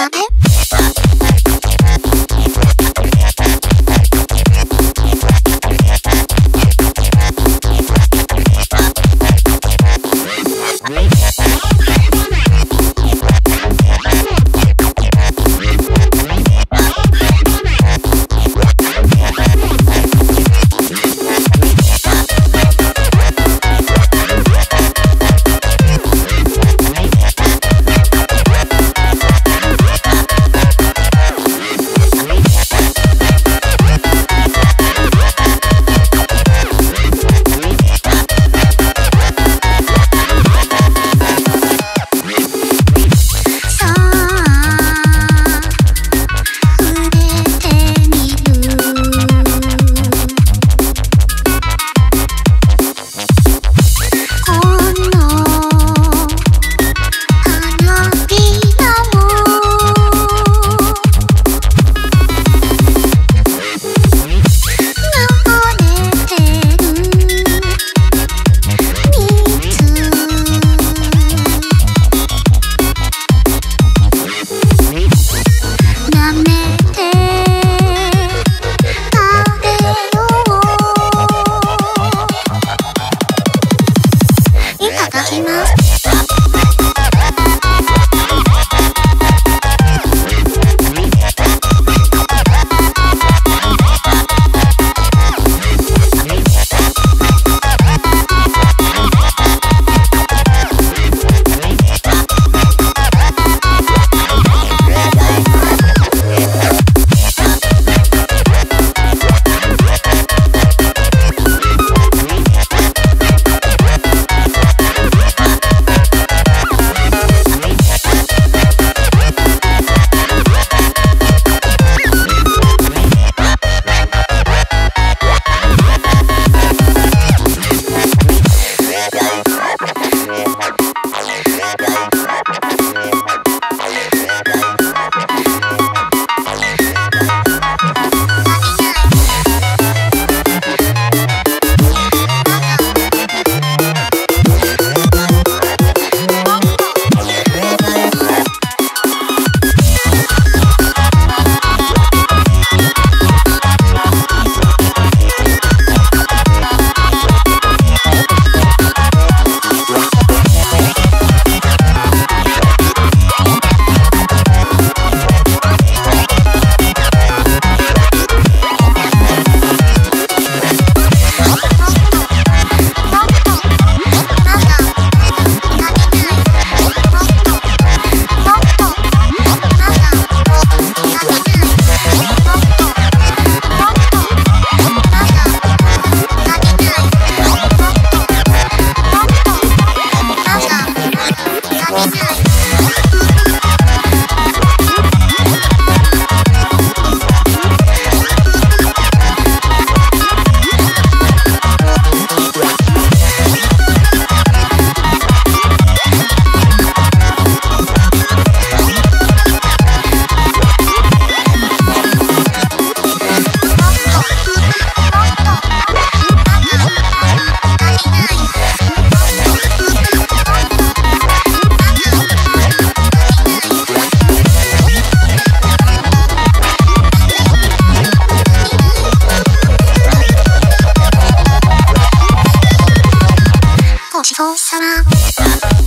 ダメ様。